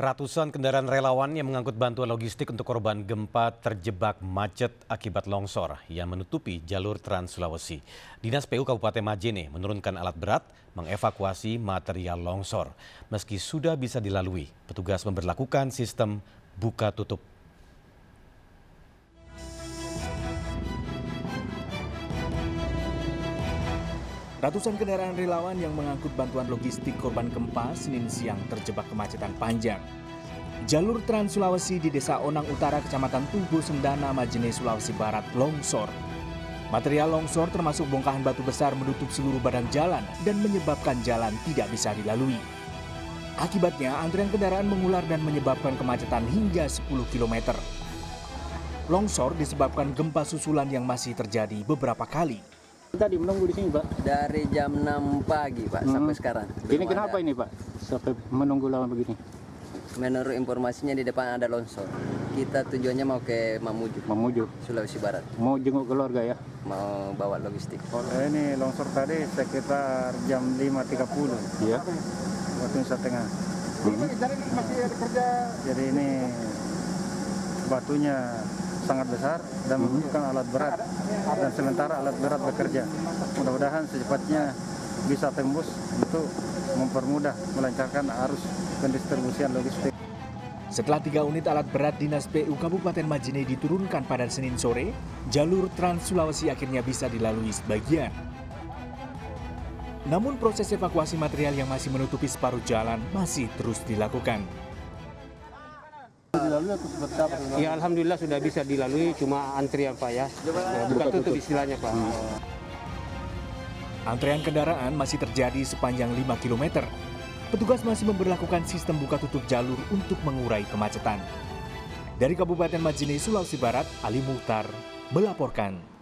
Ratusan kendaraan relawan yang mengangkut bantuan logistik untuk korban gempa terjebak macet akibat longsor yang menutupi jalur Trans Sulawesi. Dinas PU Kabupaten Majene menurunkan alat berat mengevakuasi material longsor. Meski sudah bisa dilalui, petugas memperlakukan sistem buka tutup Ratusan kendaraan relawan yang mengangkut bantuan logistik korban gempa Senin siang terjebak kemacetan panjang. Jalur Trans Sulawesi di Desa Onang Utara, Kecamatan Tugu Sendana, Majene, Sulawesi Barat longsor. Material longsor termasuk bongkahan batu besar menutup seluruh badan jalan dan menyebabkan jalan tidak bisa dilalui. Akibatnya antrian kendaraan mengular dan menyebabkan kemacetan hingga 10 km. Longsor disebabkan gempa susulan yang masih terjadi beberapa kali. Tadi menunggu di sini, Pak. Dari jam 6 pagi, Pak, Hmm. sampai sekarang. Ini kenapa ada. ini, Pak? Sampai menunggu lama begini. Menurut informasinya di depan ada longsor. Kita tujuannya mau ke Mamuju, Memuju. Sulawesi Barat. Mau jenguk keluarga ya. Mau bawa logistik. Kalau ini longsor tadi sekitar jam 5.30 Iya. waktu Indonesia Tengah. Hmm. Jadi ini batunya sangat besar dan membutuhkan alat berat dan sementara alat berat bekerja. Mudah-mudahan secepatnya bisa tembus untuk mempermudah melancarkan arus pendistribusian logistik. Setelah tiga unit alat berat Dinas PU Kabupaten Majene diturunkan pada Senin sore, jalur Trans Sulawesi akhirnya bisa dilalui sebagian. Namun proses evakuasi material yang masih menutupi separuh jalan masih terus dilakukan. Ya alhamdulillah sudah bisa dilalui cuma antrian Pak ya. Ya, Buka tutup istilahnya Pak. Antrean kendaraan masih terjadi sepanjang 5 km. Petugas masih memperlakukan sistem buka tutup jalur untuk mengurai kemacetan. Dari Kabupaten Majene, Sulawesi Barat, Ali Muhtar melaporkan.